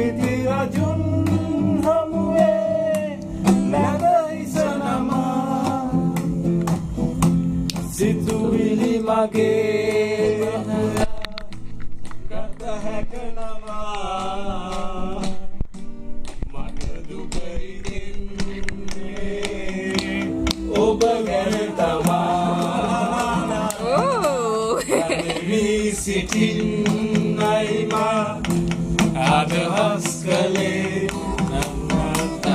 පිති රජුන් හමුවේ නැද ඉසනමා. සිතුවිලි මගේ ගත හැක නමා මට දුක හිතෙන්නේ ඔබ ගැන තමා. වී සිටින්නයි මා අදහස් කළේ නම්මත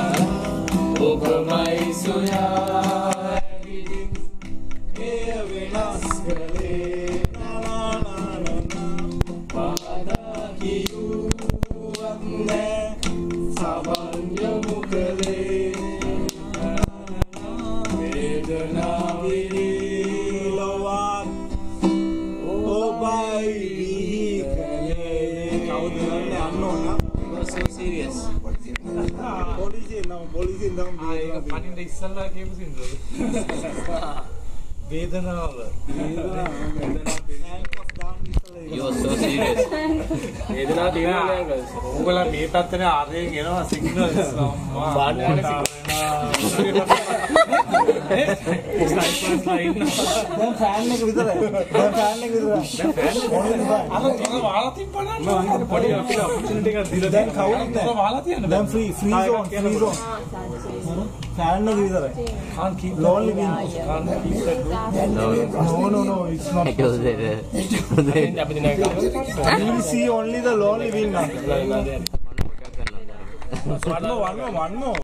ඔබමයි සොයා ඇවිදින් එය වෙනස් කළේ පාදා කිව්වත් නෑ සවන් යොමු කළේ වේදනාවිනි කවුද දන්නේ අන්න ඕන so serious. පොලිසියෙන් නම් පොලිසියෙන් නම් ඒක පනින්න ඉස්සල්ලා කියපු සින්දුවද? වේදනාව. You are so serious. වේදනාව තියෙනවා නේද? ඕගොල්ලෝ මේ පැත්තේ ආරයෙන් එනවා සිග්නල්ස් අම්මා. ස්නයිපර්ස්ලා ඉන්නවා. දැන් ෆෑන් එක විතරයි දැන් ෆෑන් එක විතරයි අර තොර වහලා තිබ්බනම් මම පොඩි අපිට ඔපචුනිටි එකක් දීලා දැන් කවුරුත් තොර නැහැ වහලා තියන්න දැන් free free zone free zone fan එක විතරයි can't keep lonely win can't keep that no no no it's not It was there. අපි දිනක we see only the lonely win now one more one more one more